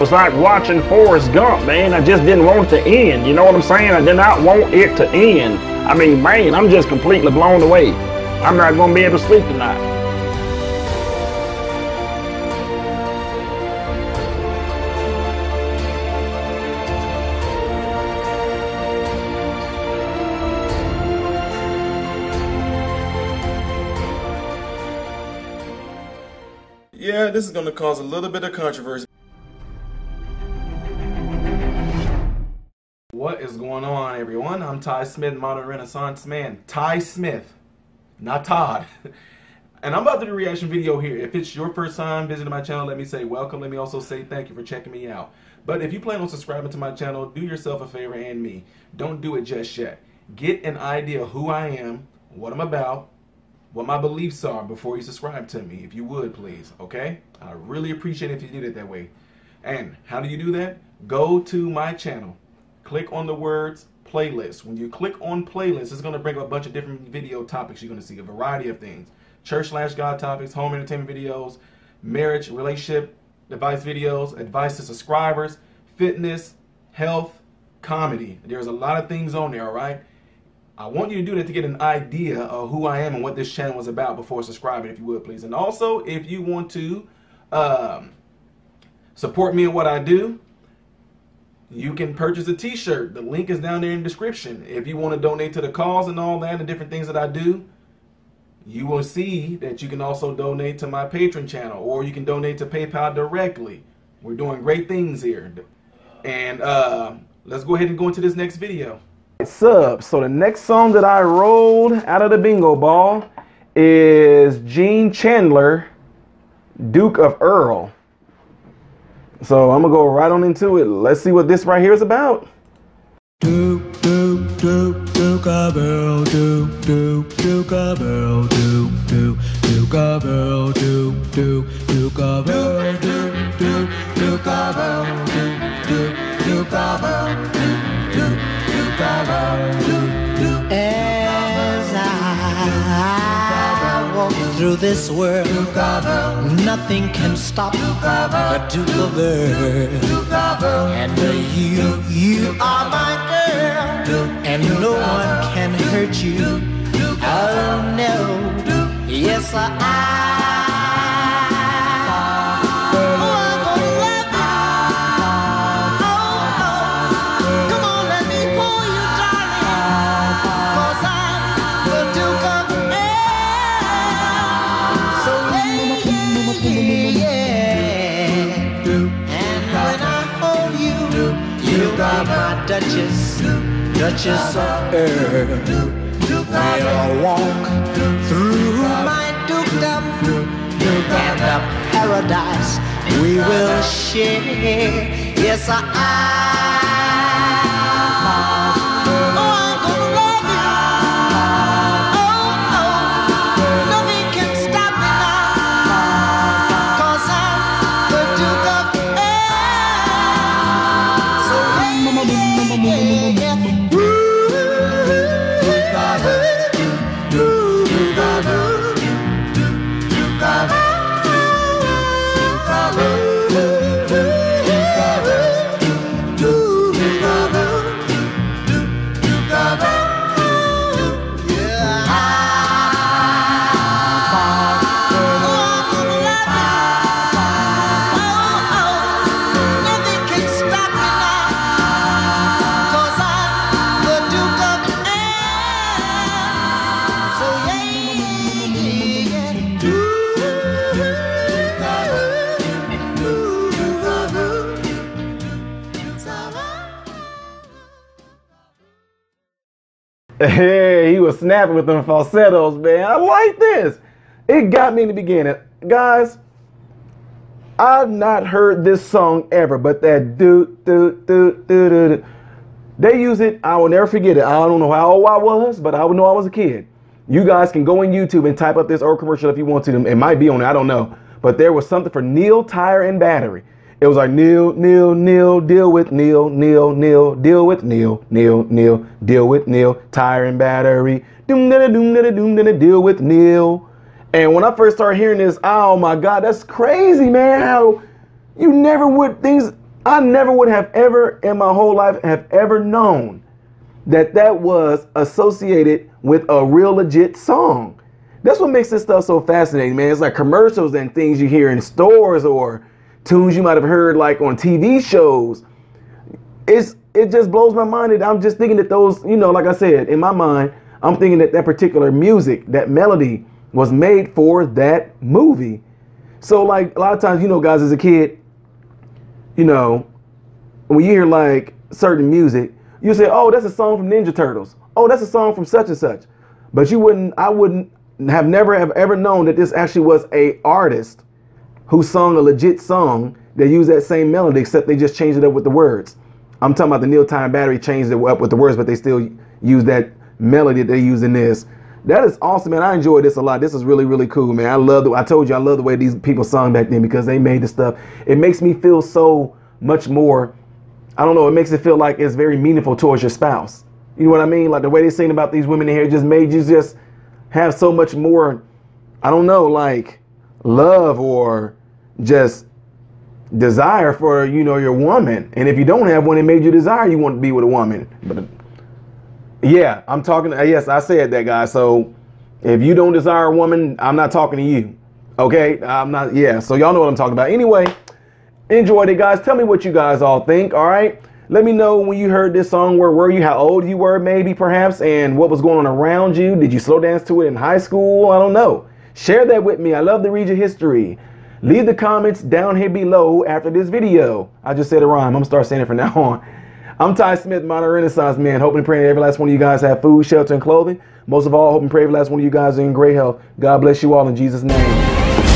Was like watching Forrest Gump, man. I just didn't want it to end. You know what I'm saying? I did not want it to end. I mean, man, I'm just completely blown away. I'm not going to be able to sleep tonight. Yeah, this is going to cause a little bit of controversy. What is going on, everyone? I'm Ty Smith, modern renaissance man. Ty Smith, not Todd. and I'm about to do a reaction video here. If it's your first time visiting my channel, let me say welcome. Let me also say thank you for checking me out. But if you plan on subscribing to my channel, do yourself a favor and me. Don't do it just yet. Get an idea who I am, what I'm about, what my beliefs are before you subscribe to me, if you would, please, okay? I really appreciate it if you did it that way. And how do you do that? Go to my channel, click on the words playlist. When you click on playlist, it's going to bring up a bunch of different video topics you're going to see, a variety of things. Church slash God topics, home entertainment videos, marriage, relationship, advice videos, advice to subscribers, fitness, health, comedy. There's a lot of things on there, all right? I want you to do that to get an idea of who I am and what this channel is about before subscribing, if you would, please. And also, if you want to um, support me in what I do, you can purchase a t-shirt. The link is down there in the description. If you want to donate to the cause and all that and different things that I do, you will see that you can also donate to my Patreon channel or you can donate to PayPal directly. We're doing great things here. And uh, let's go ahead and go into this next video. Sub. So the next song that I rolled out of the bingo ball is Gene Chandler, Duke of Earl. So I'm gonna go right on into it. Let's see what this right here is about. Earl, Duke, Duke, Duke of Earl, Duke, Duke, Duke of Earl, Duke, Duke, Duke of Earl, through this world, nothing can stop the Duke of Earl. And you, you are my girl, and no one can hurt you. Oh no, yes I. Duchess, Duchess of Earl. We'll walk through my dukedom and the paradise we will share. Yes, I. Hey, he was snapping with them falsettos, man. I like this. It got me in the beginning. Guys, I've not heard this song ever, but that do do do do do. They use it. I will never forget it. I don't know how old I was, but I would know I was a kid. You guys can go on YouTube and type up this old commercial if you want to. It might be on it. I don't know. But there was something for Neil Tire and Battery. It was like Neil, Neil, Neil, deal with Neil, Neil, Neil, deal with Neil, Neil, Neil, deal with Neil, tire and battery, doom da doom da doom da deal with Neil. And when I first started hearing this, oh my God, that's crazy, man. How you never would things I never would have ever in my whole life have ever known that that was associated with a real legit song. That's what makes this stuff so fascinating, man. It's like commercials and things you hear in stores or tunes you might have heard like on TV shows. It's it just blows my mind that I'm just thinking that those, you know, like I said, in my mind, I'm thinking that that particular music, that melody was made for that movie. So like a lot of times, you know, guys, as a kid, you know, when you hear like certain music, you say, "Oh, that's a song from Ninja Turtles." Oh, that's a song from such and such. But you wouldn't, I wouldn't have never have ever known that this actually was a artist who sung a legit song that used that same melody, except they just changed it up with the words. I'm talking about the Neil Time Battery changed it up with the words, but they still use that melody that they use in this. That is awesome, man. I enjoyed this a lot. This is really, really cool, man. I love the. I told you, I love the way these people sung back then because they made the stuff. It makes me feel so much more. I don't know. It makes it feel like it's very meaningful towards your spouse. You know what I mean? Like the way they sing about these women in here just made you just have so much more. I don't know, like love or just desire for you know your woman. And if you don't have one, it made you desire you want to be with a woman. But yeah, I'm talking. Uh, yes, I said that, guy. So if you don't desire a woman, I'm not talking to you. Okay, I'm not. Yeah, so y'all know what I'm talking about. Anyway, enjoyed it, guys. Tell me what you guys all think. All right. Let me know when you heard this song. Where were you? How old you were, maybe, perhaps, and what was going on around you. Did you slow dance to it in high school? I don't know. Share that with me. I love to read your history. Leave the comments down here below after this video. I just said a rhyme. I'm gonna start saying it from now on. I'm Ty Smith, modern renaissance man, hoping and praying every last one of you guys have food, shelter, and clothing. Most of all, hoping and pray every last one of you guys are in great health. God bless you all in Jesus' name.